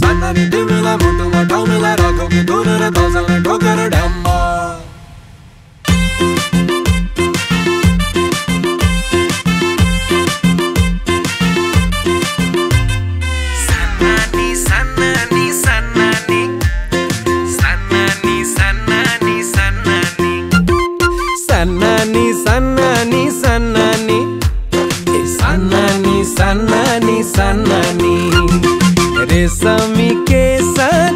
Sanna ni dimila mutu wa taumila rakho ki dunara dalsala dhokara dhamma रेशमी के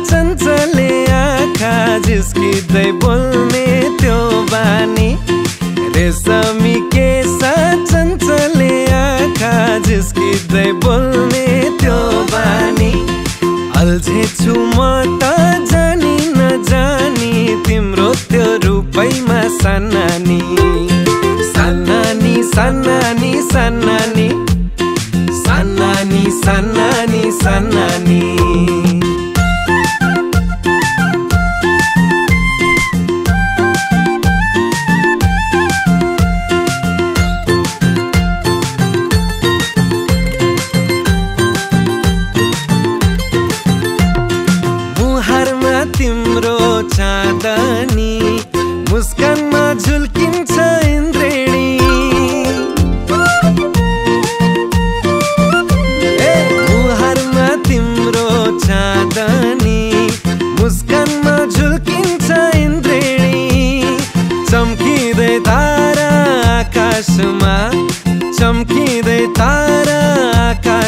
चञ्चले आँखा जिस्किँदै बोल्ने त्यो बानी। रेशमी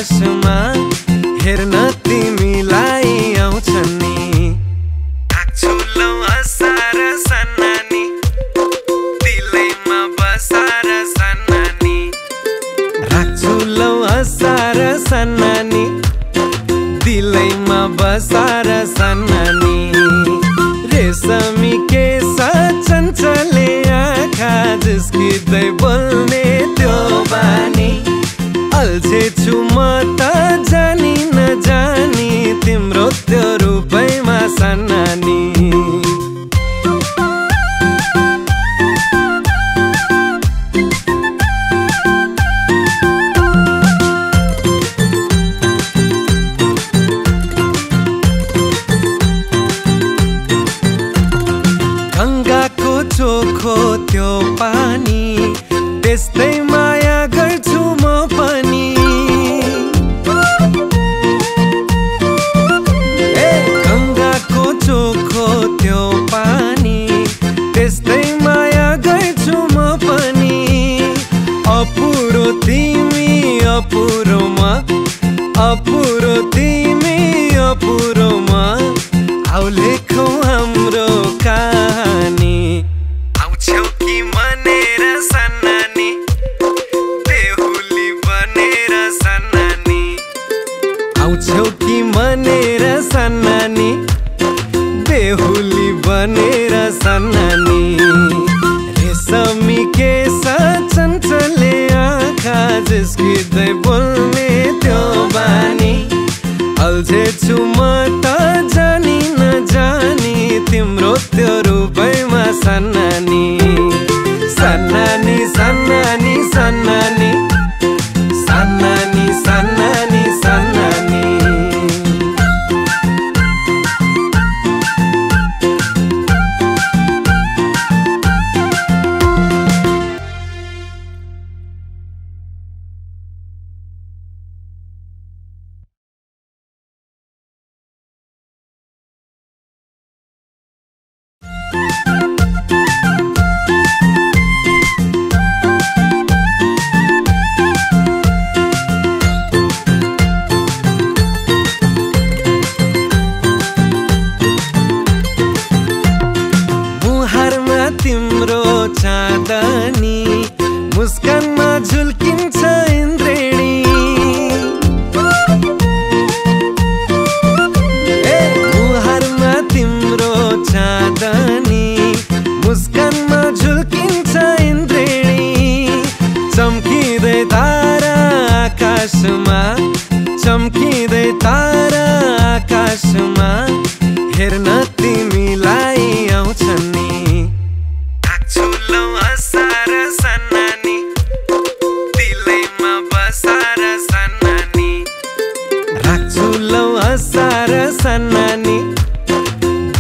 आकाशमा हेर्न तिमीलाई आउँछन् नि आँखुलो असार सन्नानी. दिलैमा बसार सन्नानी. राख्छु लौ असार सन्नानी दिलैमा बसार सन्नानी रेशमी के चञ्चले आँखा जिस्किँदै बोल्ने त्यो बानी अल्झेछु म त जानी नजानी तिम्रो त्यो रूपैमा सन्नानी गङ्गाको चोखो त्यो पानी त्यस्तै बनेर सन्नानी. मनेर सन्नानी सन्नानी रेशमी चञ्चले आँखा त्यो बानी अल्झेछु सन्नानी सन्नानी सन्नानी सन्नानी सन्नानी सन्नानी मुहारमा तिम्रो चाँदनी मुस्कानमा झुल्किन्छ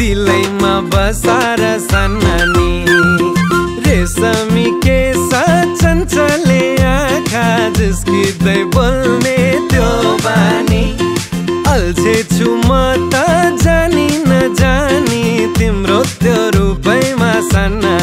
दिलैमा बसार सन्नानी। रेशमी के चञ्चले आँखा जिस्किँदै बोल्ने त्यो बानी। अल्छे छु म त जानी नजानी तिम्रो त्यो रूपैमा सन्ना